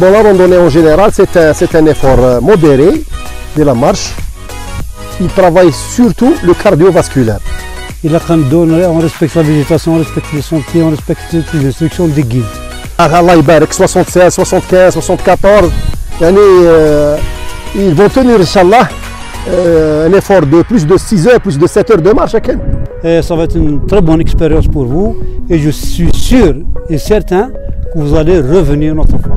Bon, la randonnée en général, c'est euh, un, un, effort euh, modéré de la marche. Il travaille surtout le cardiovasculaire. Il est en train de donner, on respecte la végétation, on respecte les sentiers, on respecte les instructions des guides. Ah, Allah 76, 75, 74, ils vont tenir, Inch'Allah, euh, un effort de plus de 6 heures, plus de 7 heures de marche chacun. Et ça va être une très bonne expérience pour vous et je suis sûr et certain que vous allez revenir notre fois.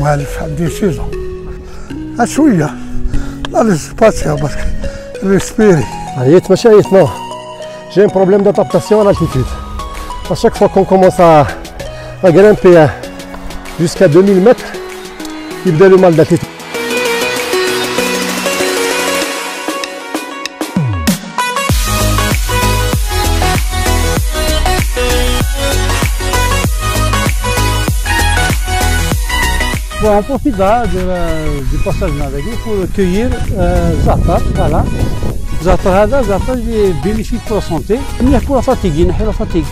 مالف عندي سيزون شوية لا لسباسيا بس ريسبيري Allez, Machayet, non. J'ai un problème d'adaptation à l'altitude. À chaque fois qu'on commence à, à grimper à- jusqu'à 2000 mètres, il me donne le mal d'altitude. Bon, on profite là de la- du passage navigué pour cueillir euh, za'atar, voilà. Za'atar هذا za'atar il est bénéfique pour la santé, مليح pour la fatigue, ينحي la fatigue.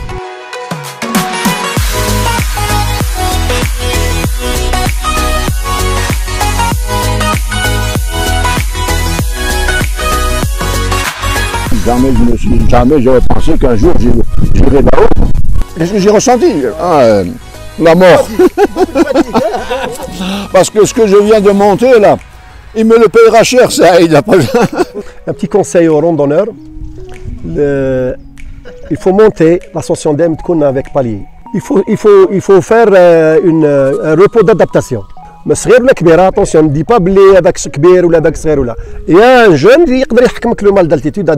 Jamais je me suis, jamais j'aurais pensé qu'un jour j'y- j'irais là-haut. Qu'est-ce que j'ai ressenti Ah, euh, La mort. Parce que ce que je viens de monter là, il me le payera cher, ça. Il a pas... Un petit conseil aux randonneurs. Le- il faut monter l'ascension d'Em Tkoun avec palier. Il faut, il faut, il faut faire euh, une, euh, un repos d'adaptation. Mais صغير ولا كبير attention ne dis pas بلي هذاك كبير ولا هذاك صغير ولا. Il y a un jeune اللي يقدر يحكمك le mal d'altitude à